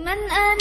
من أنا